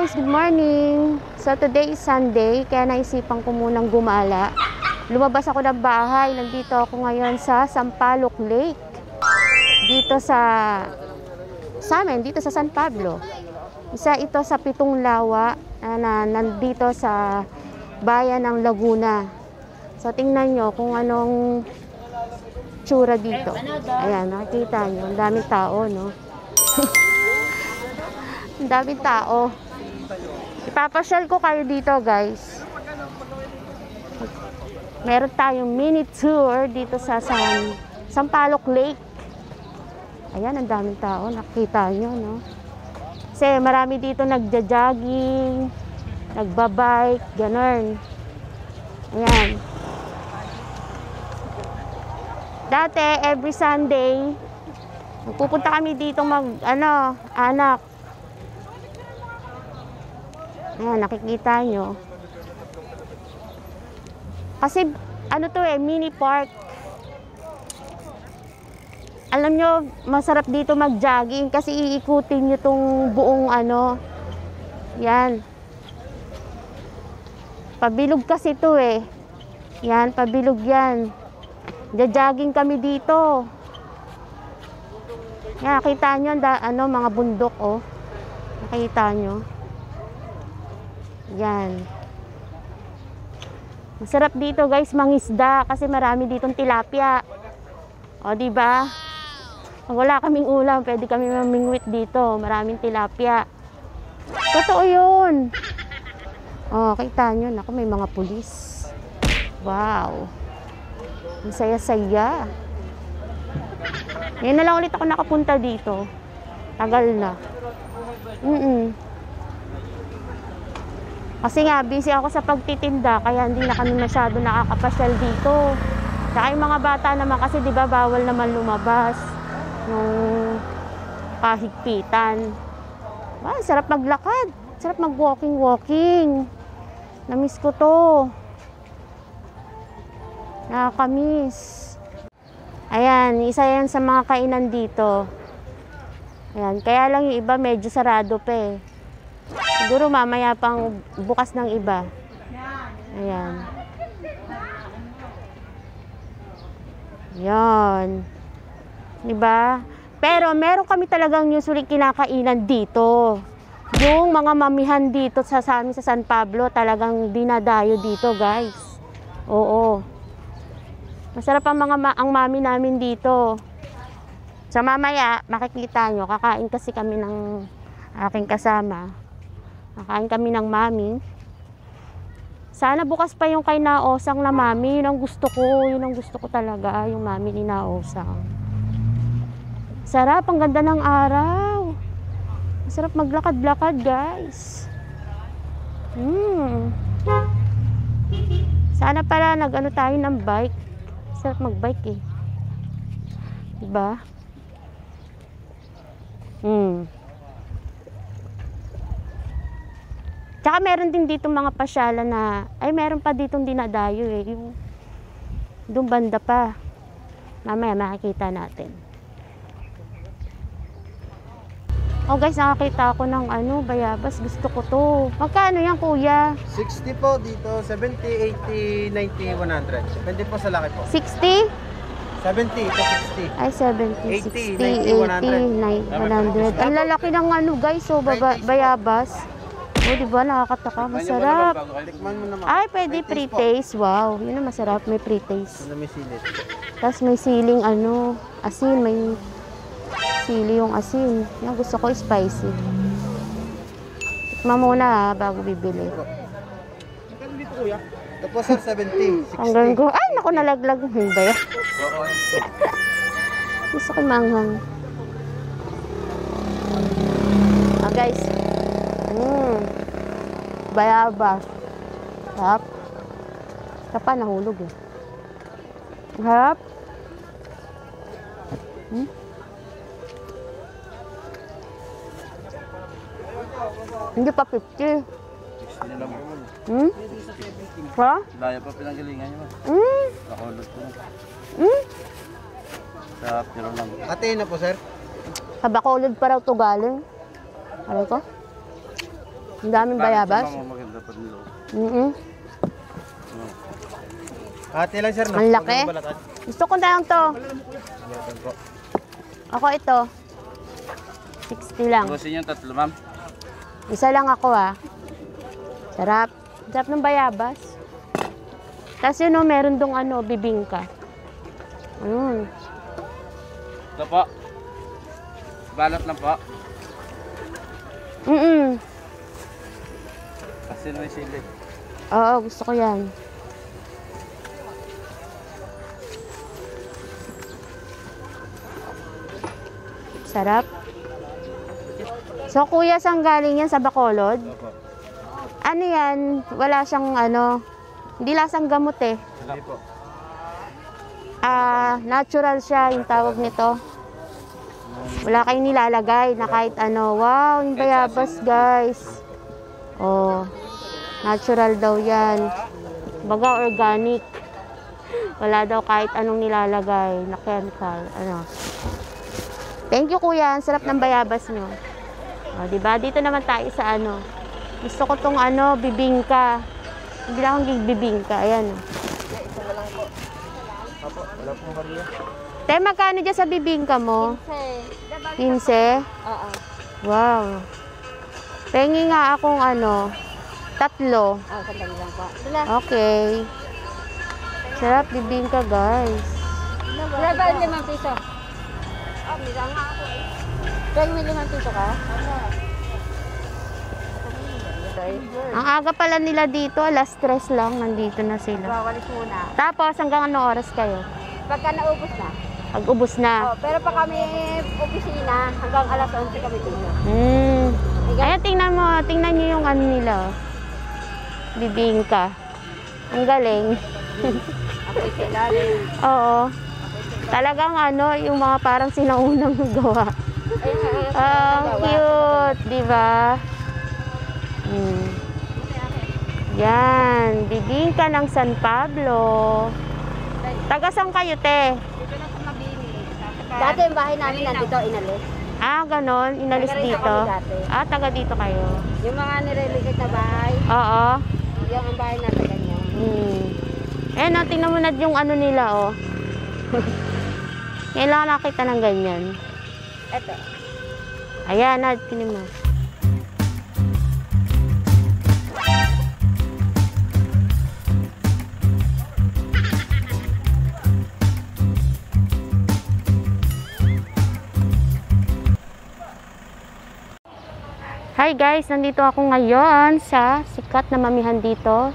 Guys, good morning. So today is Sunday, kaya naisipan ko munang gumala. Lumabas ako ng bahay, nandito ako ngayon sa Sampaloc Lake. Dito sa sa amin, dito sa San Pablo. Isa ito sa pitong lawa na, na nandito sa bayan ng Laguna. So tingnan nyo kung anong tsura dito. Ayan, nakikita nyo, ang daming tao, no? ang daming tao. Ipapasyal ko kayo dito, guys. Meron tayong mini tour dito sa San, Sampaloc Lake. Ayan, ang daming tao. Nakita nyo, no? Kasi marami dito nagja-jogging, nagbabike, ganun. Ayan. Dati, every Sunday, Pupunta kami dito mag, ano, anak. Ayan, nakikita nyo. Kasi, ano to eh, mini park. Alam nyo, masarap dito mag-jogging kasi iikutin nyo tong buong ano. Yan. Pabilog kasi to eh. Yan, pabilog yan. Jogging kami dito. Yan, nakita nyo, da, ano, mga bundok, oh. Nakita nyo. Yan. Masarap dito, guys, mangisda kasi marami ditong tilapia. O, di ba? Wala kaming ulam, pwede kami mamingwit dito. Maraming tilapia. Totoo yun. Oh, kita nyo, naku, may mga pulis. Wow. Ang saya-saya. Ngayon na lang ulit ako nakapunta dito. Tagal na. Mm-mm. Kasi nga, busy ako sa pagtitinda, kaya hindi na kami masyado nakakapasyal dito. Tsaka yung mga bata naman kasi, di ba, bawal naman lumabas nung kahigpitan. Ah, sarap maglakad. Sarap mag-walking-walking. Namiss ko to. Nakakamiss. Ayan, isa yan sa mga kainan dito. Ayan, kaya lang yung iba medyo sarado pa eh. Siguro mamaya pang bukas ng iba. Ayan. Yan. Diba? Pero meron kami talagang usually kinakainan dito. Yung mga mamihan dito sa, sa amin sa San Pablo, talagang dinadayo dito, guys. Oo. Masarap ang mga ma- ang mami namin dito. Sa mamaya, makikita nyo, kakain kasi kami ng aking kasama. Kakain kami ng mami. Sana bukas pa yung kay Naosang na mami. Yun ang gusto ko. Yun ang gusto ko talaga. Yung mami ni Naosang. Sarap. Ang ganda ng araw. Masarap maglakad-lakad, guys. Hmm. Sana pala nag-ano tayo ng bike. Sarap mag-bike eh. Diba? Hmm. Tsaka meron din dito mga pasyala na, ay meron pa ditong dinadayo eh. Yung, doon banda pa. Mamaya makikita natin. Oh guys, nakakita ako ng ano, bayabas. Gusto ko to. Magkano yan kuya? 60 po dito, 70, 80, 90, 100. Depende po sa laki po. 60? 70 to 60. Ay, 70, 80, 60, 80, 90, 100. Ang lalaki ng ano guys, so baba, bayabas. Oh, di ba? Nakakataka. Masarap. Tikman mo naman. Ay, pwede pre-taste. Wow, yun ang masarap. May pre-taste. Ano? Tapos may siling ano, asin. May sili yung asin. Yung gusto ko spicy. Tikman muna ha, bago bibili. Magkano dito kuya? Po sir, 70, 60. Hanggang ko, ay naku nalaglag. Hindi ba yan? Gusto ko manghang. Ah guys. Mm. Bayabas. Harap. Kapa nahulog eh. Harap. Hmm? Hindi pa 50. 60 na lang po. Hmm? Ha? Laya pa pinanggalingan nyo. Hmm? Nakulot po. Hmm? Sa pero lang. Ate na po sir. Sa Bacolod pa raw to galing. Aray ko? Ang daming bayabas. Maganda pa nilo? Mm Ate lang sir? Ang laki. Gusto ko na lang to. Ako ito. 60 lang. Gusto niyo tatlo, ma'am? Isa lang ako ah. Sarap. Sarap ng bayabas. Tapos yun oh, meron dong ano, bibingka. Ayun. Ito po. Balot lang po. Mm May sili. Oo, gusto ko yan. Sarap. So, kuya, saan galing yan? Sa Bacolod? Ano yan? Wala siyang ano, hindi lasang gamot eh. Hindi po. Ah, natural siya yung tawag nito. Wala kayong nilalagay na kahit ano. Wow, yung bayabas guys. Oh, natural daw yan. Baga organic. Wala daw kahit anong nilalagay na chemical. Ano. Thank you kuya, ang sarap ng bayabas nyo. Oh, di ba? Dito naman tayo sa ano. Gusto ko tong ano, bibingka. Hindi lang akong bibingka. Ayan. Oh. Opo, wala pong bariya. Te, magkano dyan sa bibingka mo? 15? Oo. Wow. Pengi nga akong ano, tatlo. Oh, sandali lang po. Sila, Okay. Sarap bibingka, guys. sila ba yung limang piso? Oh, mira nga ako eh. Kaya may limang piso ka? Ang aga pala nila dito, alas tres lang, nandito na sila. Wawalis muna. Tapos, hanggang anong oras kayo? Pagka naubos na. Pag ubos na. Oh, pero pa kami opisina, hanggang alas 11 kami dito. Hmm. Ayan, tingnan mo. Tingnan nyo yung ano nila. oh. Bibingka. Ang galing. Oo. Talagang ano, yung mga parang sinaunang gawa. Ang cute, di ba? Hmm. Yan, bibingka ng San Pablo. Taga saan kayo, te? Dito na sa Mabini. Dati yung bahay namin nandito, inalis. Ah, ganon, inalis Taga dito. Ah, taga dito kayo. Yung mga nirelegate na bahay, Oo. Yung ang bahay natin ganyan. Hmm. Eh, no, tingnan mo na yung ano nila, oh. Kailangan nakita ng ganyan. Eto. Ayan, na, tingnan mo. Guys, nandito ako ngayon sa sikat na mamihan dito.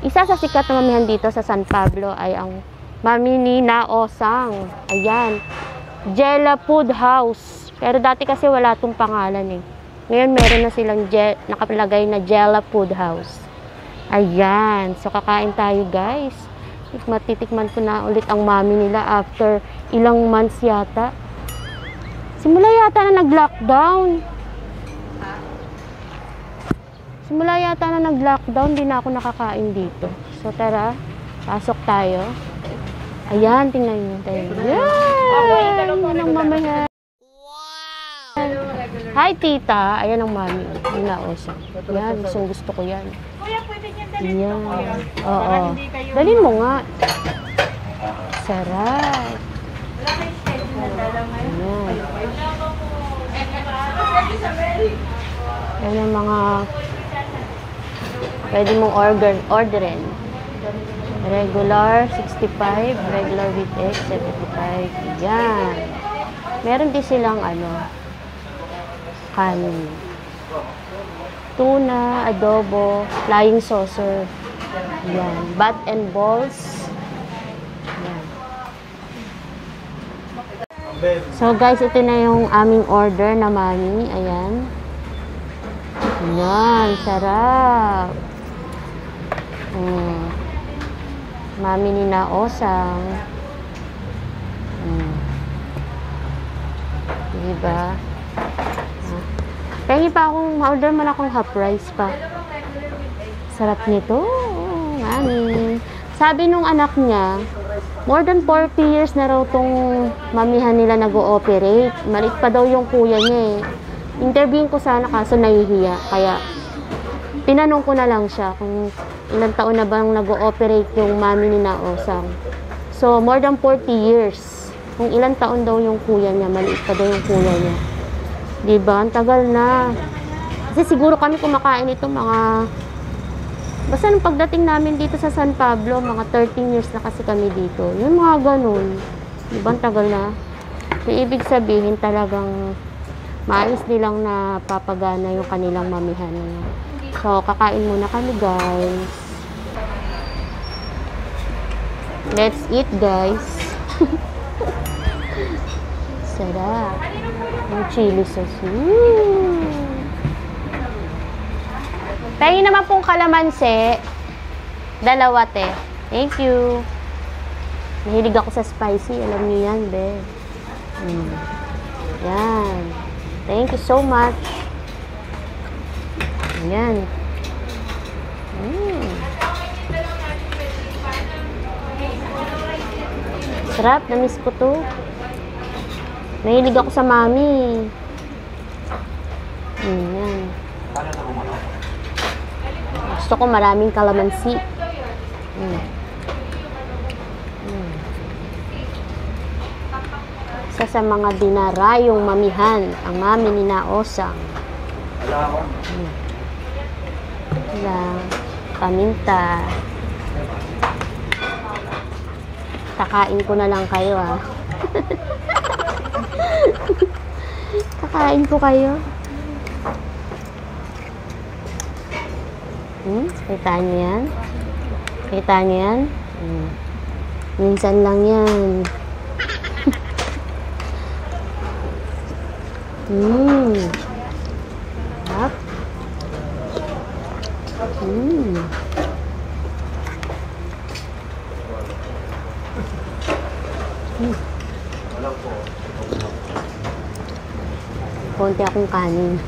Isa sa sikat na mamihan dito sa San Pablo ay ang mami ni Naosang. Ayan. Jella Food House. Pero dati kasi wala tong pangalan eh. Ngayon meron na silang je- nakalagay na Jella Food House. Ayan. So kakain tayo guys. Matitikman ko na ulit ang mami nila after ilang months yata. Simula yata na nag-lockdown. Simula yata na nag-lockdown, di na ako nakakain dito. So tara, pasok tayo. Ayan, tingnan nyo tayo. Yan! Yan ang mamaya. Hi, tita. Ayan ang mami. Yung naosang. Yan, gustong gusto ko yan. Kuya, pwede niyan dalhin yan. Oo. Dalhin mo nga. Sarap. Ayan. Yan ang mga pwede mong order, orderin. Regular, 65. Regular with egg, 75. Yan. Meron din silang ano, kanin. Tuna, adobo, flying saucer. Yan. Bat and balls. Yan. So guys, ito na yung aming order na mami. Ayan. Yan, sarap. Mm. Mami ni Naosang. Mm. Diba? Ah. Pengi pa akong, ma-order man akong half rice pa. Sarap nito, mami. Sabi nung anak niya, more than 40 years na raw tong mamihan nila nag-ooperate. Malit pa daw yung kuya niya eh. Interviewin ko sana kaso nahihiya. Kaya Tinanong ko na lang siya kung ilang taon na bang nag-ooperate yung mami ni Naosang. So, more than 40 years. Kung ilang taon daw yung kuya niya, maliit pa daw yung kuya niya. Di ba? Ang tagal na. Kasi siguro kami kumakain ito mga... Basta nung pagdating namin dito sa San Pablo, mga 13 years na kasi kami dito. Yung mga ganun. Di ba? Ang tagal na. So, ibig sabihin talagang maayos nilang napapagana yung kanilang mamihan. So, kakain muna kami, guys. Let's eat, guys. Sarap. Yung chili sauce. Mm. Tayo naman pong kalamansi. Dalawa, te. Thank you. Mahilig ako sa spicy. Alam niyo yan, be. Mm. Yan. Thank you so much. Yan. Mm. Sarap. Namiss ko to. Mahilig ako sa mami. Mm, yan. Gusto ko maraming kalamansi. Mm. Mm. Isa sa mga dinarayong mamihan, ang mami ni Naosang. Mm. Wala. Paminta. Kakain ko na lang kayo ah. Kakain ko kayo. Hmm? Kita niyo yan? Kita niyo yan? Hmm. Minsan lang yan. Hmm. Sarap. Hmm. Hmm. Konti akong kanin.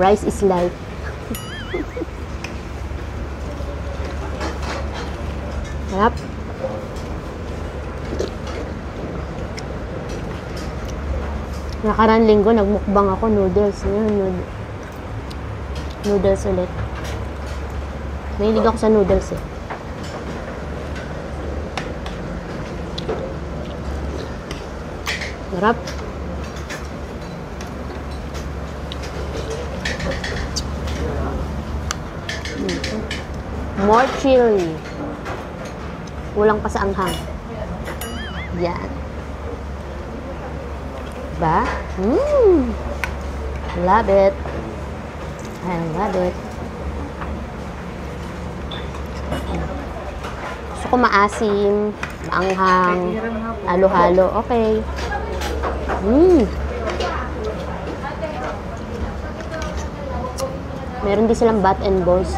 Rice is life. Sarap. Nakaraan linggo, nagmukbang ako noodles. Ngayon, nood- noodles ulit. Mahilig ako sa noodles eh. Sarap. More chili. Kulang pa sa anghang. Yan. Ba? Mmm. Love it. I love it. Gusto ko maasim, maanghang, halo-halo. Okay. Mmm. Meron din silang bat and balls.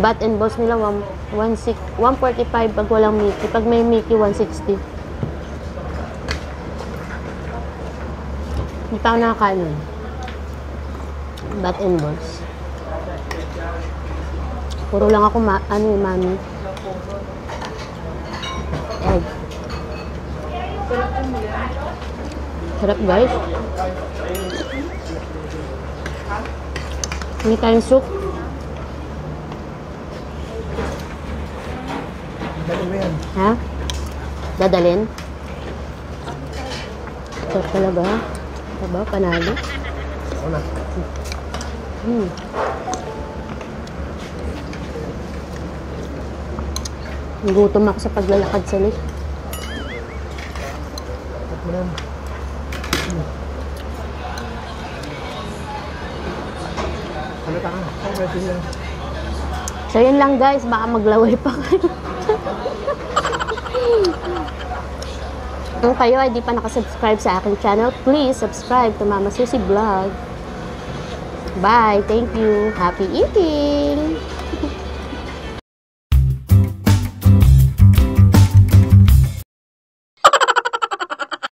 Bat and balls nila, 1, 145 pag walang Mickey. Pag may Mickey, 160. Hindi pa ako nakakain. Bat and balls. Puro lang ako, ma ano yung mami. Egg. Sarap guys. Hindi tayong soup. Dali mo yan. Ha? Dadalin? Sarap talaga. Aba, panalo. Wala. Hmm. Gutom ako sa paglalakad sa lift. Cut mo na. Ay, ready yan. So, yun lang guys. Baka maglaway pa kayo. Kung kayo ay di pa nakasubscribe sa aking channel, please subscribe to Mama Susie Vlog. Bye. Thank you. Happy eating!